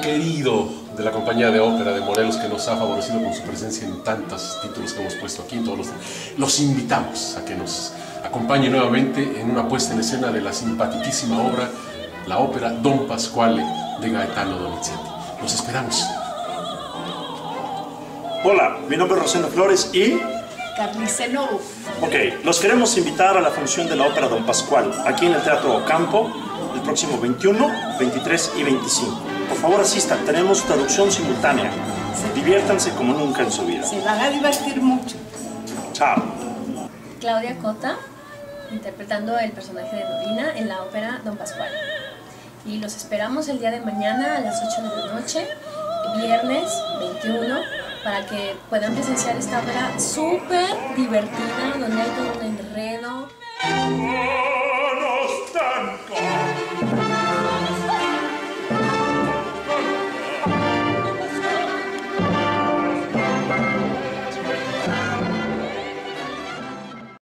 querido de la compañía de ópera de Morelos que nos ha favorecido con su presencia en tantos títulos que hemos puesto aquí, en todos los, los invitamos a que nos acompañe nuevamente en una puesta en escena de la simpaticísima obra, la ópera Don Pasquale de Gaetano Donizetti. Los esperamos. Hola, mi nombre es Rosendo Flores y... Carniceno. Ok, los queremos invitar a la función de la ópera Don Pascual, aquí en el Teatro Ocampo, el próximo 21, 23 y 25. Por favor asistan, tenemos traducción simultánea. Diviértanse como nunca en su vida. Se van a divertir mucho. Chao. Claudia Cota, interpretando el personaje de Dorina en la ópera Don Pascual. Y los esperamos el día de mañana a las 8 de la noche, viernes 21, para que puedan presenciar esta ópera súper divertida, donde hay todo un enredo.